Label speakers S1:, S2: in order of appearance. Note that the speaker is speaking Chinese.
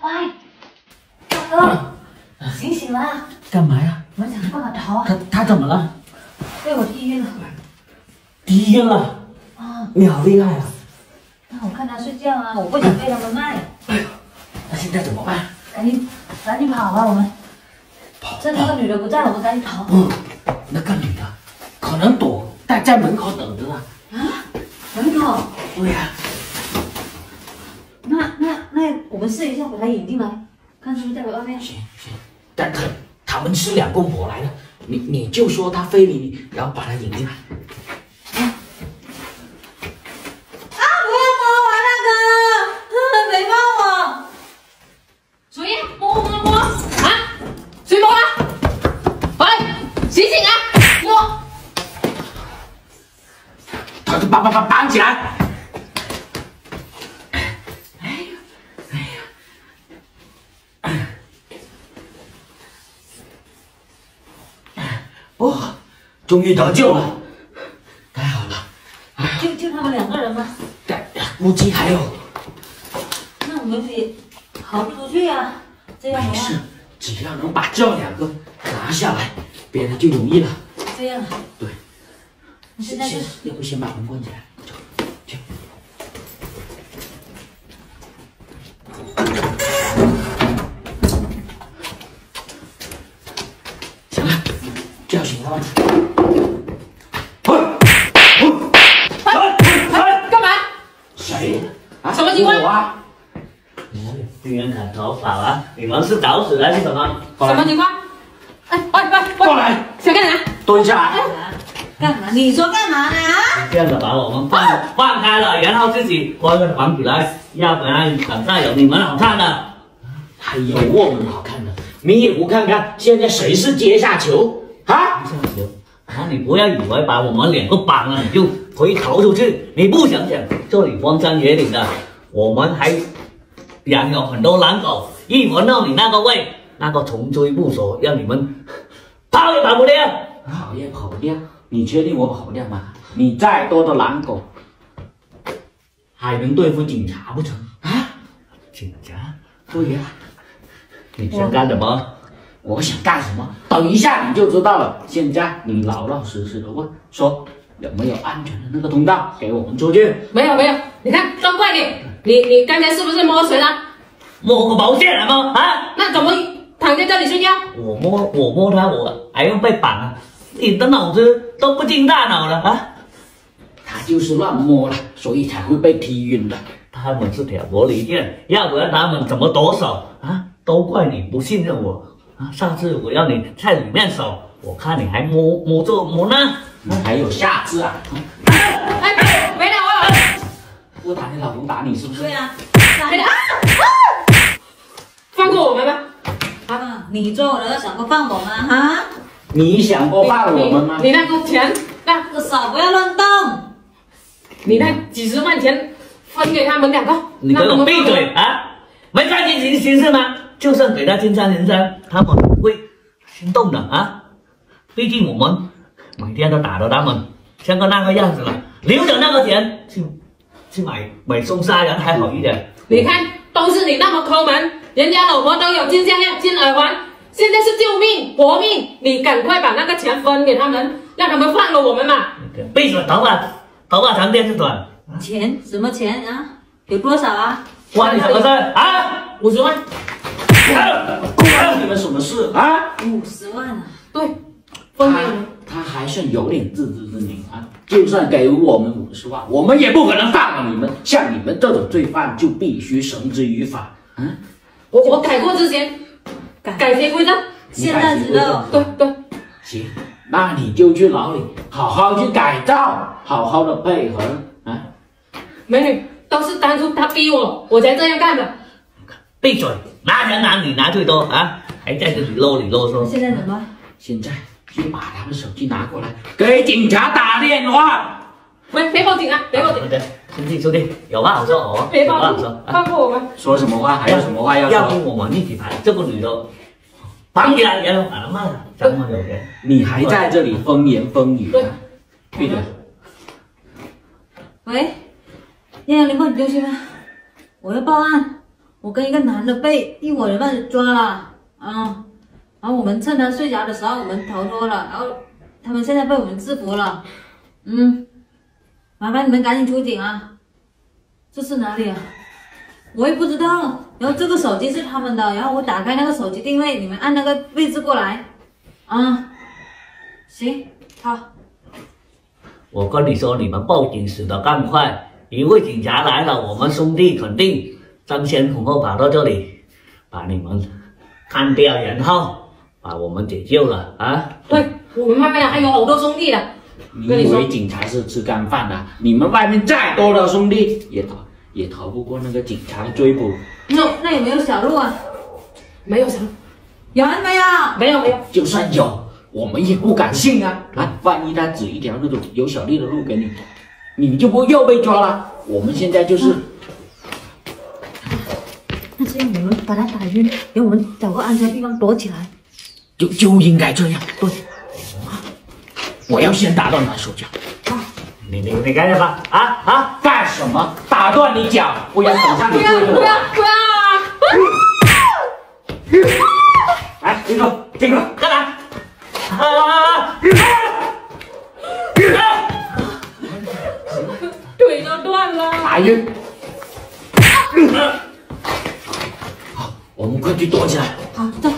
S1: 喂，大哥，醒醒啦！
S2: 干嘛呀？
S1: 我想想办法逃啊！
S2: 他他怎么了？
S1: 被我踢晕了。
S2: 低晕了？
S1: 啊！
S2: 你好厉害啊！
S1: 那我看他睡觉啊，我不想被他们卖。
S2: 哎呦，那现在怎么办？
S1: 赶紧，赶紧跑吧，我们。
S2: 跑！
S1: 趁那个女的不在，我们赶紧逃。
S2: 嗯，那个女的可能躲，但在门口等着呢。
S1: 啊？门口？
S2: 对呀、
S1: 我们试一下把他引进来，看是不是在外面。
S2: 行行，但他他们是两公婆来的，你你就说他非礼你，然后把他引进来。
S1: 啊！不要摸我那个，没帮我。
S3: 谁呀？摸摸摸啊！谁摸啊？喂，醒醒啊！摸！
S2: 他把把把绑起来。哦，终于得救了，太好了！
S1: 就就他们两个人吗？
S2: 对估计还有，
S1: 那我们也逃不出去啊！这样的
S2: 没事，，只要能把这两个拿下来，别的就容易了。
S1: 这样，
S2: 对，
S1: 你现在就
S2: 先要不先把门关起来，走，去。行了，叫醒他们。滚！滚！滚！
S3: 干嘛？
S2: 谁？啊
S3: 什么情况
S2: 我啊！
S4: 居然敢逃跑啊！你们是找死还是什么？
S3: 什么情况？哎，喂喂，
S2: 过来，
S3: 想干啥？
S2: 蹲下来。
S1: 干嘛？你说干嘛呢？啊？
S4: 这样子把我们放放开了，然后自己关个房子来，要不然等下有你们好看的。
S2: 还有我们好看的，你也不看看现在谁是阶下囚啊？
S4: 这样行啊！你不要以为把我们两个绑了你就可以逃出去，你不想想，这里荒山野岭的，我们还养有很多狼狗，一闻到你那个味，那个穷追不舍，让你们跑也跑不掉。
S2: 跑也跑不掉，你确定我跑不掉吗？你再多的狼狗，还能对付警察不成？啊？
S4: 警察，
S2: 对呀、
S4: 你想干什么？
S2: 我想干什么？等一下你就知道了。现在你老老实实的问，说有没有安全的那个通道给我们出去？
S3: 没有没有，你看都怪你，你你刚才是不是摸谁了？
S4: 摸个毛线啊摸啊！
S3: 那怎么躺在这里睡觉？
S4: 我摸我摸他，我还用被绑啊！你的脑子都不进大脑了啊！
S2: 他就是乱摸了，所以才会被踢晕的。
S4: 他们是挑拨离间，要不然他们怎么夺手啊？都怪你不信任我啊！上次我要你在里面守，我看你还摸摸这摸那，
S2: 你还有下次啊？
S3: 哎，没了我，
S2: 我打你老公打你是不是？
S1: 对啊，
S3: 没了啊！放过我们吧！
S1: 啊，你做我的想过放我吗？啊，
S2: 你想过放我们吗？
S3: 你那个钱，那
S1: 这个手不要乱动。
S3: 你那几十万钱分给他们两个，
S4: 你给我闭嘴！啊！没看见形形势吗？就算给他金山银山，他们会心动的啊！毕竟我们每天都打着他们，像个那个样子了，留着那个钱去去买买凶杀人还好一点。
S3: 你看，都是你那么抠门，人家老婆都有金项链、金耳环，现在是救命搏命，你赶快把那个钱分给他们，让他们放了我们嘛！
S4: 闭嘴，头发头发长电视短，
S1: 钱什么钱啊？有多少啊？
S4: 关你什么事啊？
S3: 五十万，
S2: 关你们什么事啊？
S1: 五十万啊！
S3: 对，分给
S2: 他
S3: 你们。
S2: 他还算有点自知之明啊！就算给我们五十万，我们也不可能放了你们。像你们这种罪犯，就必须绳之于法。嗯，
S3: 我我改过之前，
S1: 改
S3: 改邪归正。
S1: 现在知道。
S3: 对对，
S2: 行，那你就去牢里好好去改造，好好的配合啊！
S3: 美女都是当初他逼我，我才这样干的。
S4: 闭嘴，拿人拿你拿最多啊，还在这里啰里啰嗦。
S1: 现在怎么？
S2: 现在去把他们手机拿过来，给警察打电话。
S3: 喂，别报警啊！别报警！
S4: 对，兄弟兄弟，有话好说哦，
S3: 别报警
S4: 有话好说！。
S3: 放过我们！
S2: 说什么话？还有什么话要
S4: 要
S2: 说？
S4: 不我们一起排这个女的绑起来，然后把她卖了，咱们有钱。
S2: 你还在这里风言风语？闭嘴！
S1: 喂，燕阳林凤，你丢心吗？我要报案，我跟一个男的被一伙人抓了啊！然后我们趁他睡着的时候，我们逃脱了，然后他们现在被我们制服了。嗯，麻烦你们赶紧出警啊！这是哪里啊？我也不知道。然后这个手机是他们的，然后我打开那个手机定位，你们按那个位置过来。啊，行，好。
S4: 我跟你说，你们报警死得更快，因为警察来了，我们兄弟肯定争先恐后跑到这里，把你们干掉，然后把我们解救了啊！
S3: 对，我们外面还有好多兄弟的。
S2: 你以为警察是吃干饭的？你们外面再多的兄弟也逃也逃不过那个警察的追捕。
S1: 那那有没有小路啊？
S3: 没有小路，
S1: 有没有？
S3: 没有没有。
S2: 就算有，我们也不敢信啊！来，万一他指一条那种有小丽的路给你，你就不又被抓了？我们现在就是。
S1: 那这样我们把他打晕，然后我们找个安全地方躲起来。
S2: 就就应该这样，对。我要先打断他手脚。
S4: 啊你你你干什么啊啊？
S2: 干什么？打断你脚，不然等下你
S3: 不要。不要不要！
S2: 来，这个这个干嘛？
S4: 啊啊！
S3: 腿都断了。
S2: 打晕。好，我们快去躲起来。
S1: 好，的。